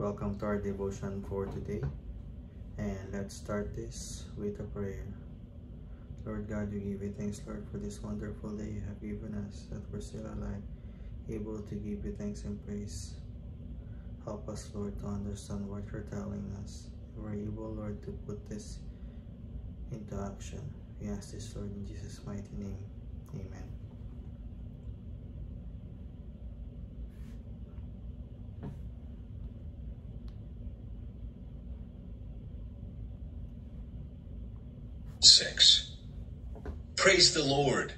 Welcome to our devotion for today. And let's start this with a prayer. Lord God, we give you thanks, Lord, for this wonderful day you have given us, that we're still alive, able to give you thanks and praise. Help us, Lord, to understand what you're telling us. We're able, Lord, to put this into action. We ask this, Lord, in Jesus' mighty name. Amen. Praise the Lord.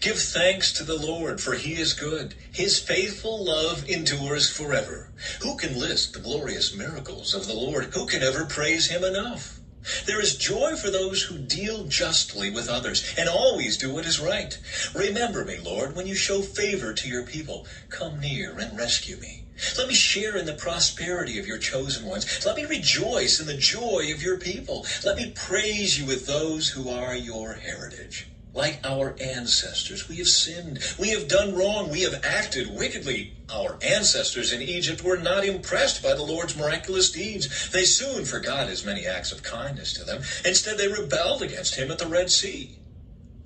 Give thanks to the Lord, for he is good. His faithful love endures forever. Who can list the glorious miracles of the Lord? Who can ever praise him enough? There is joy for those who deal justly with others and always do what is right. Remember me, Lord, when you show favor to your people. Come near and rescue me. Let me share in the prosperity of your chosen ones. Let me rejoice in the joy of your people. Let me praise you with those who are your heritage. Like our ancestors, we have sinned. We have done wrong. We have acted wickedly. Our ancestors in Egypt were not impressed by the Lord's miraculous deeds. They soon forgot his many acts of kindness to them. Instead, they rebelled against him at the Red Sea.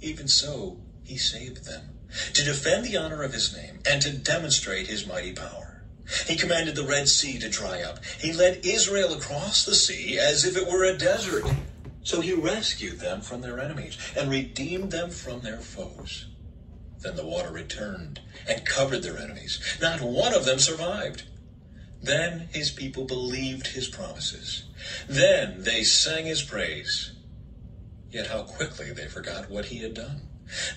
Even so, he saved them to defend the honor of his name and to demonstrate his mighty power. He commanded the Red Sea to dry up. He led Israel across the sea as if it were a desert. So he rescued them from their enemies and redeemed them from their foes. Then the water returned and covered their enemies. Not one of them survived. Then his people believed his promises. Then they sang his praise. Yet how quickly they forgot what he had done.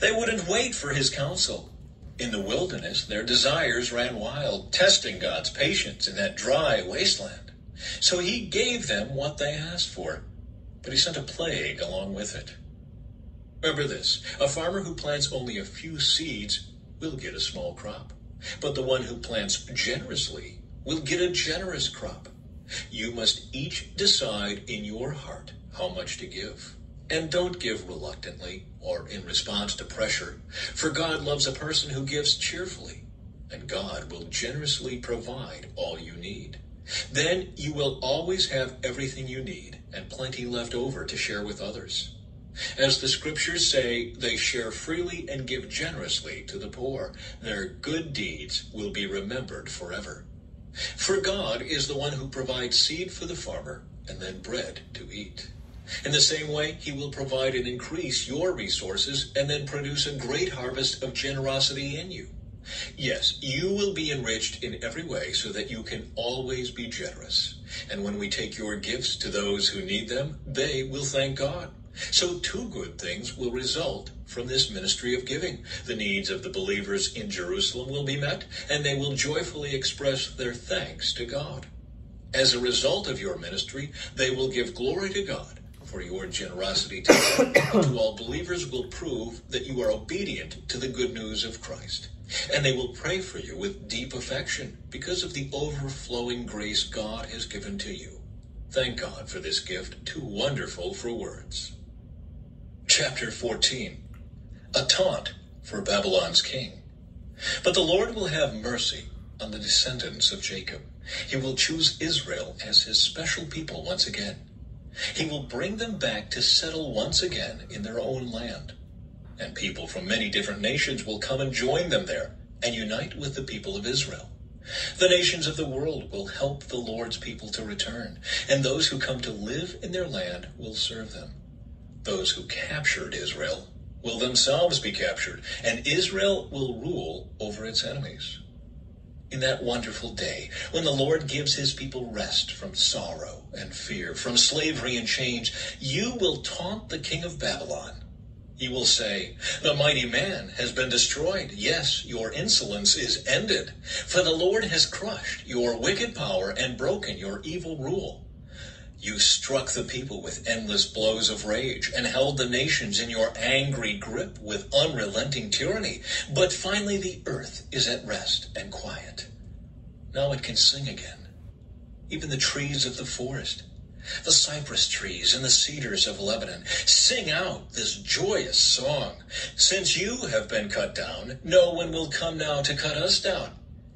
They wouldn't wait for his counsel. In the wilderness, their desires ran wild, testing God's patience in that dry wasteland. So he gave them what they asked for but he sent a plague along with it. Remember this a farmer who plants only a few seeds will get a small crop, but the one who plants generously will get a generous crop. You must each decide in your heart how much to give. And don't give reluctantly or in response to pressure, for God loves a person who gives cheerfully, and God will generously provide all you need. Then you will always have everything you need and plenty left over to share with others. As the scriptures say, they share freely and give generously to the poor. Their good deeds will be remembered forever. For God is the one who provides seed for the farmer and then bread to eat. In the same way, he will provide and increase your resources and then produce a great harvest of generosity in you. Yes, you will be enriched in every way so that you can always be generous. And when we take your gifts to those who need them, they will thank God. So two good things will result from this ministry of giving. The needs of the believers in Jerusalem will be met, and they will joyfully express their thanks to God. As a result of your ministry, they will give glory to God for your generosity to to all believers will prove that you are obedient to the good news of Christ. And they will pray for you with deep affection because of the overflowing grace God has given to you. Thank God for this gift, too wonderful for words. Chapter 14 A taunt for Babylon's king. But the Lord will have mercy on the descendants of Jacob. He will choose Israel as his special people once again. He will bring them back to settle once again in their own land and people from many different nations will come and join them there and unite with the people of Israel. The nations of the world will help the Lord's people to return, and those who come to live in their land will serve them. Those who captured Israel will themselves be captured, and Israel will rule over its enemies. In that wonderful day, when the Lord gives his people rest from sorrow and fear, from slavery and chains, you will taunt the king of Babylon he will say, The mighty man has been destroyed. Yes, your insolence is ended. For the Lord has crushed your wicked power and broken your evil rule. You struck the people with endless blows of rage and held the nations in your angry grip with unrelenting tyranny. But finally the earth is at rest and quiet. Now it can sing again. Even the trees of the forest the cypress trees and the cedars of Lebanon. Sing out this joyous song. Since you have been cut down, no one will come now to cut us down.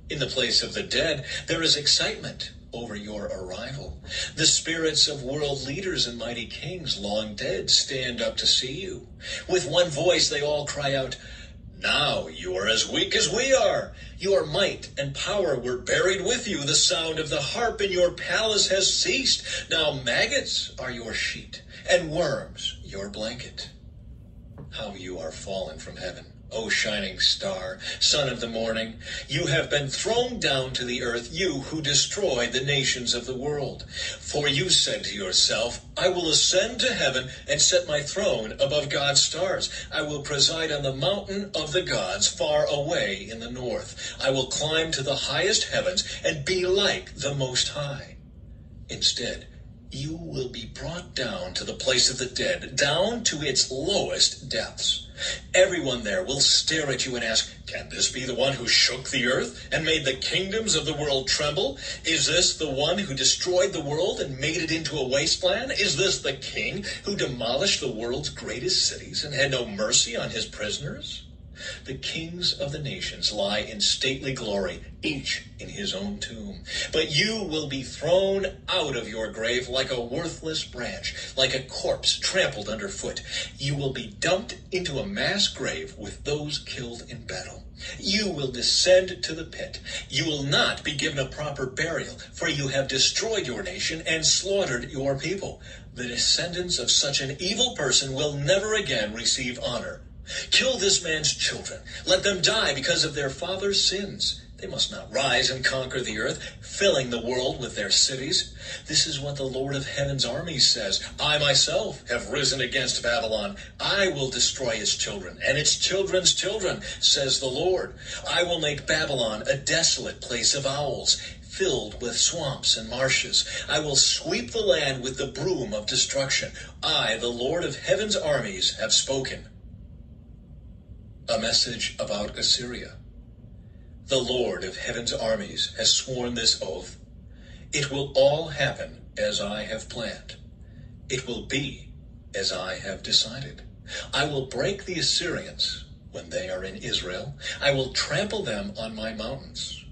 In the place of the dead, there is excitement. over your arrival. The spirits of world leaders and mighty kings long dead stand up to see you. With one voice they all cry out, now you are as weak as we are. Your might and power were buried with you. The sound of the harp in your palace has ceased. Now maggots are your sheet, and worms your blanket. How you are fallen from heaven. O shining star, son of the morning, you have been thrown down to the earth, you who destroy the nations of the world. For you said to yourself, I will ascend to heaven and set my throne above God's stars. I will preside on the mountain of the gods far away in the north. I will climb to the highest heavens and be like the Most High. Instead, you will be brought down to the place of the dead, down to its lowest depths. Everyone there will stare at you and ask, Can this be the one who shook the earth and made the kingdoms of the world tremble? Is this the one who destroyed the world and made it into a wasteland? Is this the king who demolished the world's greatest cities and had no mercy on his prisoners? The kings of the nations lie in stately glory, each in his own tomb. But you will be thrown out of your grave like a worthless branch, like a corpse trampled underfoot. You will be dumped into a mass grave with those killed in battle. You will descend to the pit. You will not be given a proper burial, for you have destroyed your nation and slaughtered your people. The descendants of such an evil person will never again receive honor. Kill this man's children. Let them die because of their father's sins. They must not rise and conquer the earth, filling the world with their cities. This is what the Lord of heaven's armies says. I myself have risen against Babylon. I will destroy its children and its children's children, says the Lord. I will make Babylon a desolate place of owls, filled with swamps and marshes. I will sweep the land with the broom of destruction. I, the Lord of heaven's armies, have spoken a message about Assyria. The Lord of heaven's armies has sworn this oath. It will all happen as I have planned. It will be as I have decided. I will break the Assyrians when they are in Israel. I will trample them on my mountains.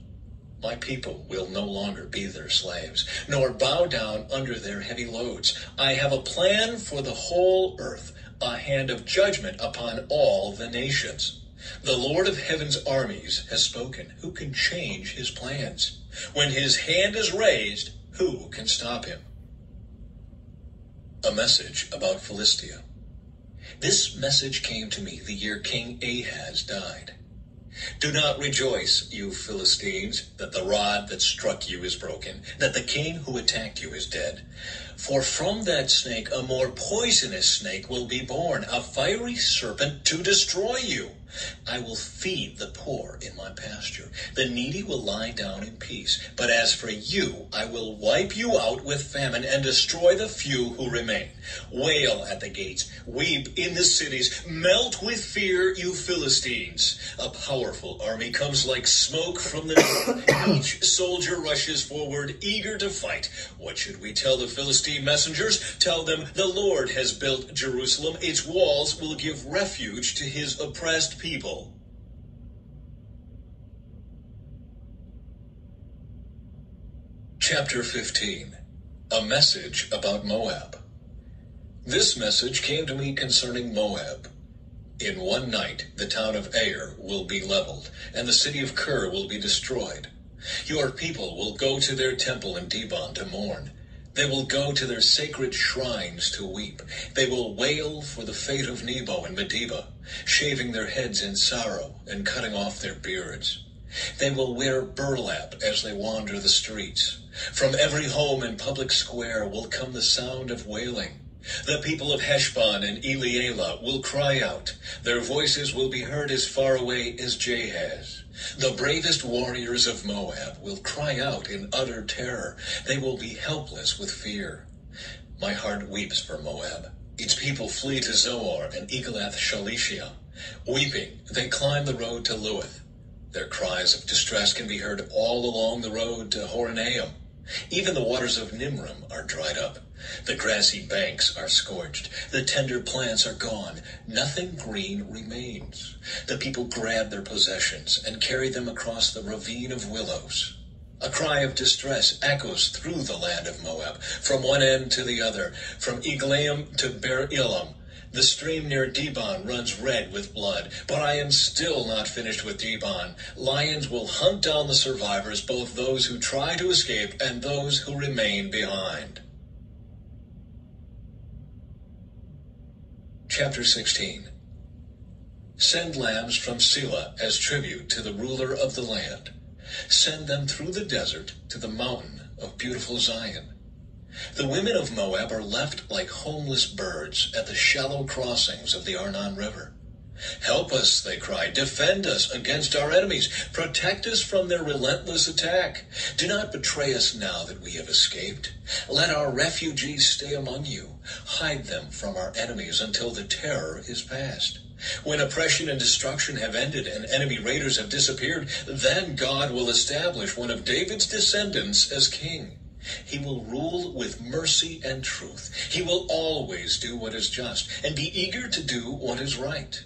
My people will no longer be their slaves, nor bow down under their heavy loads. I have a plan for the whole earth a hand of judgment upon all the nations. The Lord of heaven's armies has spoken. Who can change his plans? When his hand is raised, who can stop him? A message about Philistia. This message came to me the year King Ahaz died. Do not rejoice, you Philistines, that the rod that struck you is broken, that the king who attacked you is dead. For from that snake a more poisonous snake will be born, a fiery serpent to destroy you. I will feed the poor in my pasture. The needy will lie down in peace. But as for you, I will wipe you out with famine and destroy the few who remain. Wail at the gates, weep in the cities, melt with fear, you Philistines. A powerful army comes like smoke from the north. Each soldier rushes forward, eager to fight. What should we tell the Philistine messengers? Tell them the Lord has built Jerusalem. Its walls will give refuge to his oppressed people. Chapter 15 A Message about Moab. This message came to me concerning Moab. In one night, the town of Ar will be leveled, and the city of Kir will be destroyed. Your people will go to their temple in Dibon to mourn. They will go to their sacred shrines to weep. They will wail for the fate of Nebo and Medeba, shaving their heads in sorrow and cutting off their beards. They will wear burlap as they wander the streets. From every home and public square will come the sound of wailing. The people of Heshbon and Elealeh will cry out. Their voices will be heard as far away as Jahaz. The bravest warriors of Moab will cry out in utter terror. They will be helpless with fear. My heart weeps for Moab. Its people flee to Zoar and Eglath Shalishiah. Weeping, they climb the road to Luhith. Their cries of distress can be heard all along the road to Horonaim. Even the waters of Nimrim are dried up. The grassy banks are scorched. The tender plants are gone. Nothing green remains. The people grab their possessions and carry them across the ravine of willows. A cry of distress echoes through the land of Moab, from one end to the other, from Eglaim to Beer Elam. The stream near Dibon runs red with blood, but I am still not finished with Dibon. Lions will hunt down the survivors, both those who try to escape and those who remain behind. Chapter 16 Send lambs from Sela as tribute to the ruler of the land. Send them through the desert to the mountain of beautiful Zion. The women of Moab are left like homeless birds at the shallow crossings of the Arnon River. Help us, they cry. Defend us against our enemies. Protect us from their relentless attack. Do not betray us now that we have escaped. Let our refugees stay among you. Hide them from our enemies until the terror is past. When oppression and destruction have ended and enemy raiders have disappeared, then God will establish one of David's descendants as king. He will rule with mercy and truth. He will always do what is just and be eager to do what is right.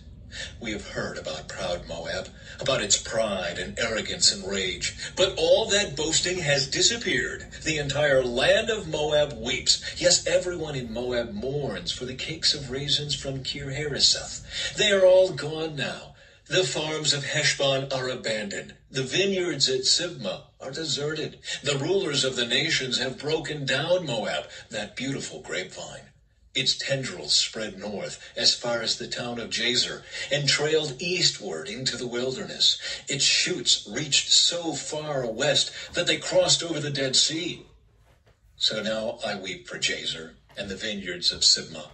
We have heard about proud Moab, about its pride and arrogance and rage. But all that boasting has disappeared. The entire land of Moab weeps. Yes, everyone in Moab mourns for the cakes of raisins from Kir Hareseth. They are all gone now. The farms of Heshbon are abandoned. The vineyards at Sibmah are deserted. The rulers of the nations have broken down Moab, that beautiful grapevine. Its tendrils spread north as far as the town of Jazer and trailed eastward into the wilderness. Its shoots reached so far west that they crossed over the Dead Sea. So now I weep for Jazer and the vineyards of Sibmah.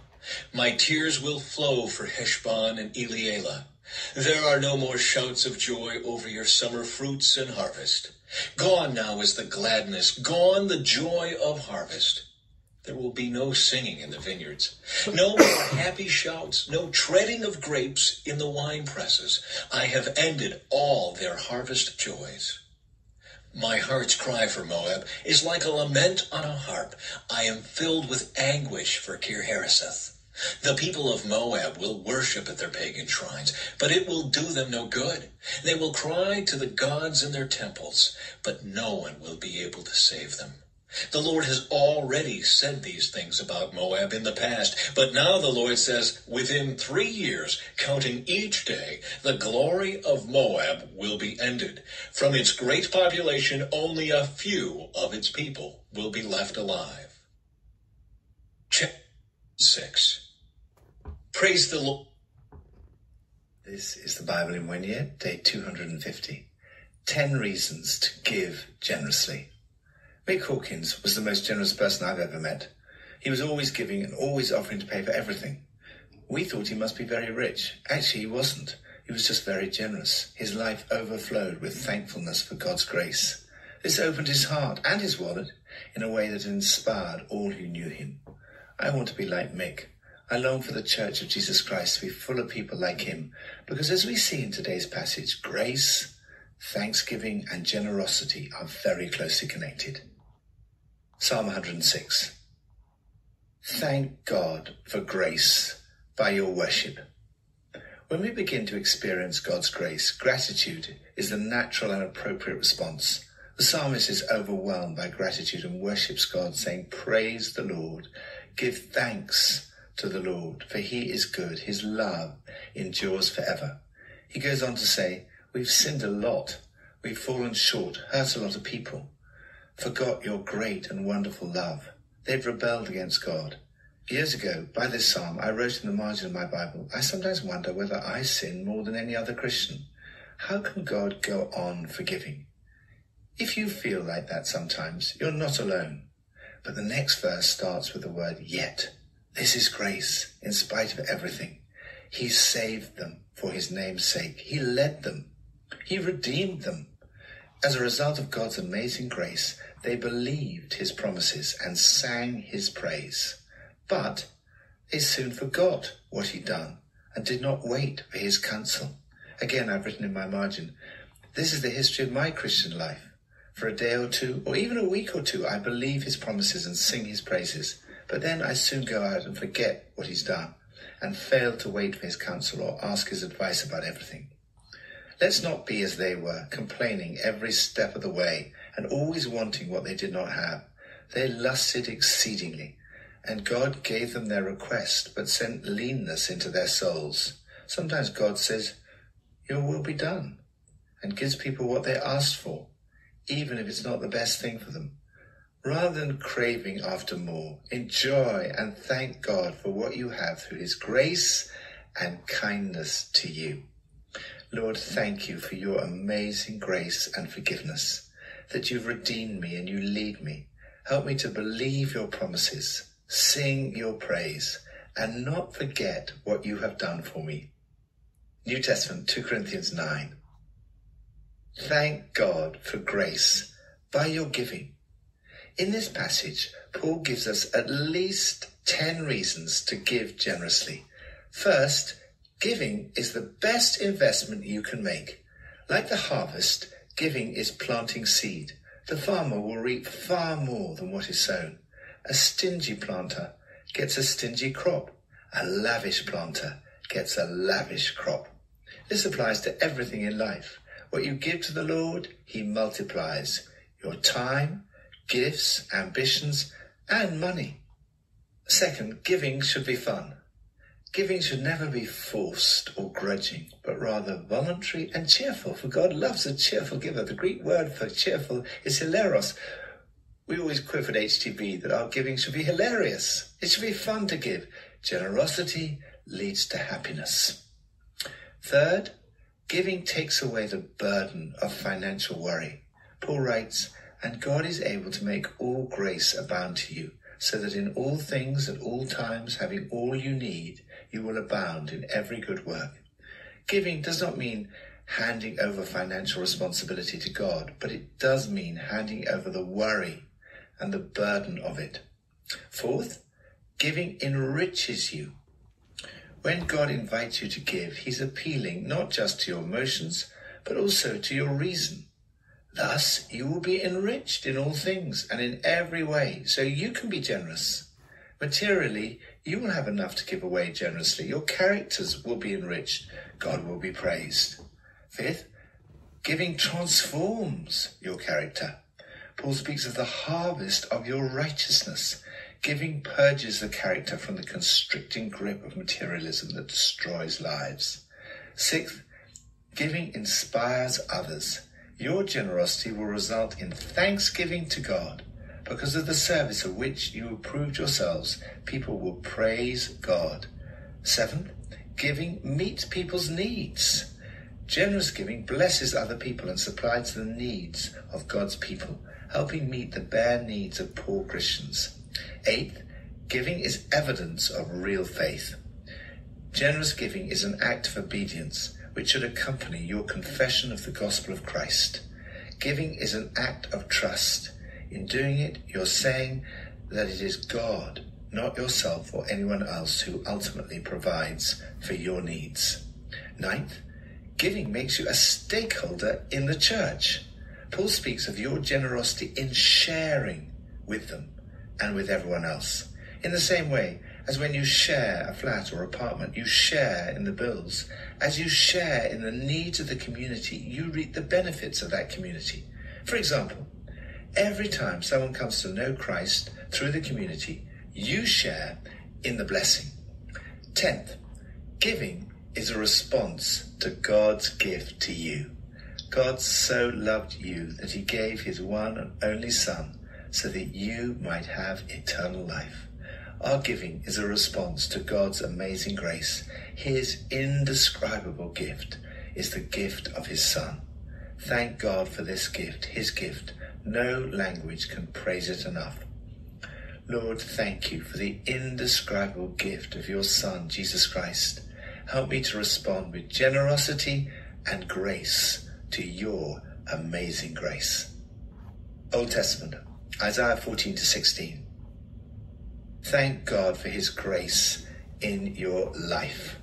My tears will flow for Heshbon and Elealeh. There are no more shouts of joy over your summer fruits and harvest. Gone now is the gladness, gone the joy of harvest. There will be no singing in the vineyards, no more happy shouts, no treading of grapes in the wine presses. I have ended all their harvest joys. My heart's cry for Moab is like a lament on a harp. I am filled with anguish for Kir Hareseth. The people of Moab will worship at their pagan shrines, but it will do them no good. They will cry to the gods in their temples, but no one will be able to save them. The Lord has already said these things about Moab in the past, but now the Lord says, within three years, counting each day, the glory of Moab will be ended. From its great population, only a few of its people will be left alive. Chapter 6 Praise the Lord. This is the Bible in one year, day 250. 10 reasons to give generously. Mick Hawkins was the most generous person I've ever met. He was always giving and always offering to pay for everything. We thought he must be very rich. Actually, he wasn't. He was just very generous. His life overflowed with thankfulness for God's grace. This opened his heart and his wallet in a way that inspired all who knew him. I want to be like Mick. I long for the Church of Jesus Christ to be full of people like him, because as we see in today's passage, grace, thanksgiving, and generosity are very closely connected. Psalm 106. Thank God for grace by your worship. When we begin to experience God's grace, gratitude is the natural and appropriate response. The psalmist is overwhelmed by gratitude and worships God, saying, Praise the Lord, give thanks to the Lord, for he is good, his love endures forever. He goes on to say, We've sinned a lot, we've fallen short, hurt a lot of people forgot your great and wonderful love. They've rebelled against God. Years ago, by this psalm, I wrote in the margin of my Bible, I sometimes wonder whether I sin more than any other Christian. How can God go on forgiving? If you feel like that sometimes, you're not alone. But the next verse starts with the word yet. This is grace, in spite of everything. He saved them for his name's sake. He led them. He redeemed them. As a result of God's amazing grace, they believed his promises and sang his praise. But they soon forgot what he'd done and did not wait for his counsel. Again, I've written in my margin, this is the history of my Christian life. For a day or two, or even a week or two, I believe his promises and sing his praises. But then I soon go out and forget what he's done and fail to wait for his counsel or ask his advice about everything. Let's not be as they were, complaining every step of the way and always wanting what they did not have. They lusted exceedingly, and God gave them their request, but sent leanness into their souls. Sometimes God says, Your will be done, and gives people what they asked for, even if it's not the best thing for them. Rather than craving after more, enjoy and thank God for what you have through His grace and kindness to you. Lord, thank you for your amazing grace and forgiveness, that you've redeemed me and you lead me. Help me to believe your promises, sing your praise, and not forget what you have done for me. New Testament, 2 Corinthians 9. Thank God for grace by your giving. In this passage, Paul gives us at least 10 reasons to give generously. First, giving is the best investment you can make. Like the harvest, giving is planting seed. The farmer will reap far more than what is sown. A stingy planter gets a stingy crop. A lavish planter gets a lavish crop. This applies to everything in life. What you give to the Lord, He multiplies. Your time, gifts, ambitions, and money. Second, giving should be fun. Giving should never be forced or grudging, but rather voluntary and cheerful, for God loves a cheerful giver. The Greek word for cheerful is hilaros. We always quip at HTB that our giving should be hilarious. It should be fun to give. Generosity leads to happiness. Third, giving takes away the burden of financial worry. Paul writes, and God is able to make all grace abound to you, so that in all things at all times, having all you need, you will abound in every good work. Giving does not mean handing over financial responsibility to God, but it does mean handing over the worry and the burden of it. Fourth, giving enriches you. When God invites you to give, He's appealing not just to your emotions, but also to your reason. Thus, you will be enriched in all things and in every way, so you can be generous. Materially, you will have enough to give away generously. Your characters will be enriched. God will be praised. Fifth, giving transforms your character. Paul speaks of the harvest of your righteousness. Giving purges the character from the constricting grip of materialism that destroys lives. Sixth, giving inspires others. Your generosity will result in thanksgiving to God. Because of the service of which you have proved yourselves, people will praise God. Seventh, giving meets people's needs. Generous giving blesses other people and supplies the needs of God's people, helping meet the bare needs of poor Christians. Eighth, giving is evidence of real faith. Generous giving is an act of obedience which should accompany your confession of the gospel of Christ. Giving is an act of trust. In doing it, you're saying that it is God, not yourself or anyone else, who ultimately provides for your needs. Ninth, giving makes you a stakeholder in the church. Paul speaks of your generosity in sharing with them and with everyone else. In the same way as when you share a flat or apartment, you share in the bills. As you share in the needs of the community, you reap the benefits of that community. For example, every time someone comes to know Christ through the community, you share in the blessing. Tenth, giving is a response to God's gift to you. God so loved you that he gave his one and only Son so that you might have eternal life. Our giving is a response to God's amazing grace. His indescribable gift is the gift of his Son. Thank God for this gift, his gift. No language can praise it enough. Lord, thank you for the indescribable gift of your Son, Jesus Christ. Help me to respond with generosity and grace to your amazing grace. Old Testament, Isaiah 14 to 16. Thank God for his grace in your life.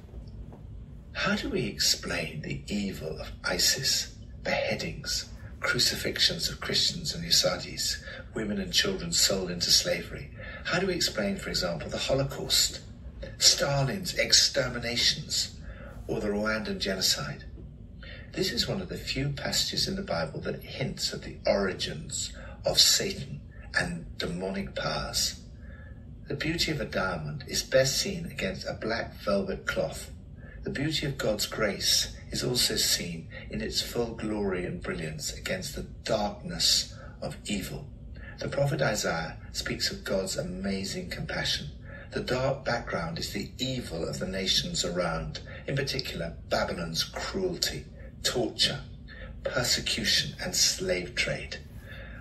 How do we explain the evil of ISIS, beheadings, crucifixions of Christians and Yazidis, women and children sold into slavery? How do we explain, for example, the Holocaust, Stalin's exterminations, or the Rwandan genocide? This is one of the few passages in the Bible that hints at the origins of Satan and demonic powers. The beauty of a diamond is best seen against a black velvet cloth. The beauty of God's grace is also seen in its full glory and brilliance against the darkness of evil. The prophet Isaiah speaks of God's amazing compassion. The dark background is the evil of the nations around, in particular Babylon's cruelty, torture, persecution, and slave trade.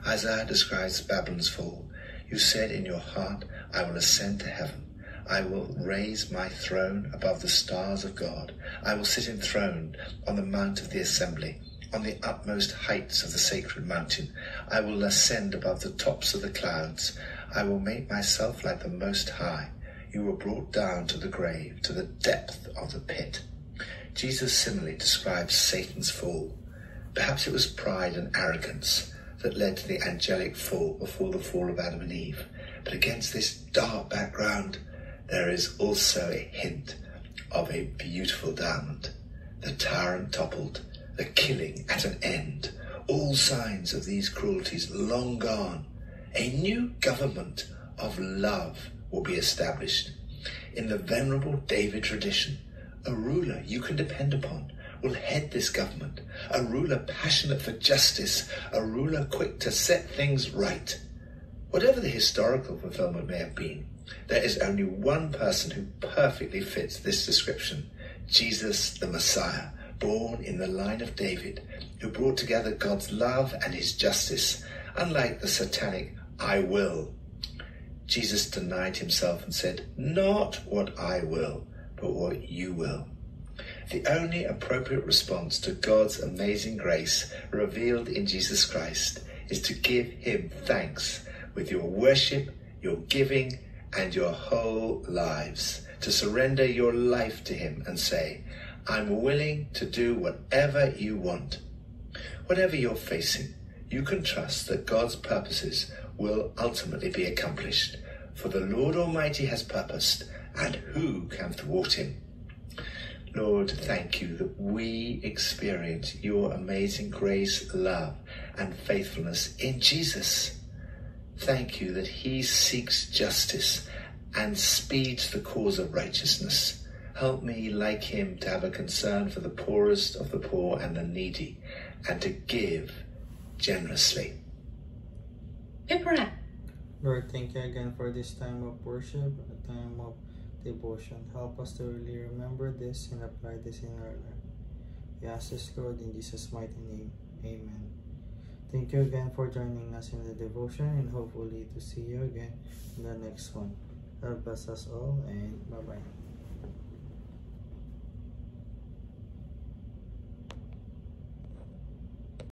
Isaiah describes Babylon's fall. You said in your heart, I will ascend to heaven. I will raise my throne above the stars of God. I will sit enthroned on the mount of the assembly on the utmost heights of the sacred mountain. I will ascend above the tops of the clouds. I will make myself like the Most High. You were brought down to the grave, to the depth of the pit. Jesus simile describes Satan's fall. Perhaps it was pride and arrogance that led to the angelic fall before the fall of Adam and Eve. But against this dark background, there is also a hint of a beautiful diamond. The tyrant toppled, the killing at an end, all signs of these cruelties long gone. A new government of love will be established. In the venerable David tradition, a ruler you can depend upon will head this government, a ruler passionate for justice, a ruler quick to set things right. Whatever the historical fulfillment may have been, there is only one person who perfectly fits this description Jesus the Messiah, born in the line of David, who brought together God's love and his justice, unlike the satanic I will. Jesus denied himself and said, Not what I will, but what you will. The only appropriate response to God's amazing grace revealed in Jesus Christ is to give him thanks with your worship, your giving, and your whole lives. To surrender your life to him and say, I'm willing to do whatever you want. Whatever you're facing, you can trust that God's purposes will ultimately be accomplished. For the Lord Almighty has purposed, and who can thwart him? Lord, thank you that we experience your amazing grace, love, and faithfulness in Jesus. Thank you that he seeks justice and speeds the cause of righteousness. Help me, like him, to have a concern for the poorest of the poor and the needy, and to give generously. Lord, thank you again for this time of worship, a time of devotion. Help us to really remember this and apply this in our life. We ask this, Lord, in Jesus' mighty name. Amen. Thank you again for joining us in the devotion and hopefully to see you again in the next one. God bless us all and bye-bye.